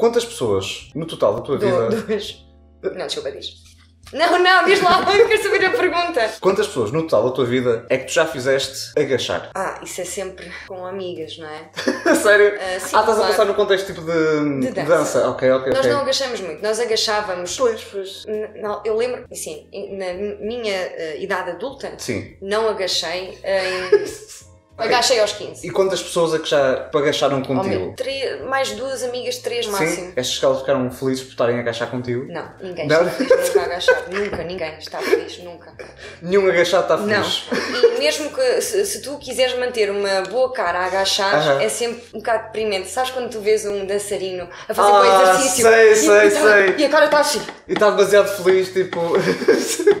Quantas pessoas no total da tua Do- vida. duas. Não, desculpa, diz. Não, não, diz lá, eu quero saber a pergunta. Quantas pessoas no total da tua vida é que tu já fizeste agachar? Ah, isso é sempre com amigas, não é? Sério? Ah, sim, ah, estás a claro. pensar no contexto tipo de, De dança. Ok, ok, Nós ok. não agachamos muito, nós agachávamos. Pois, pois. Não, eu lembro, assim, na minha eh, idade adulta, Sim. não agachei em. Agachei aos 15. E quantas pessoas é que já agacharam Oh, contigo? três- mais duas amigas, três máximo. Sim? Estas que elas ficaram felizes por estarem a agachar contigo? Não, ninguém Não? está feliz nunca agachar. Nunca, ninguém está feliz, nunca. Nenhum agachado está Não. feliz. E mesmo que se, se tu quiseres manter uma boa cara a agachar, Aham. é sempre um bocado deprimente. Sabes quando tu vês um dançarino a fazer Ah, bom exercício sei, e, sei, e, tá- sei. e a cara está assim. E está demasiado feliz, tipo.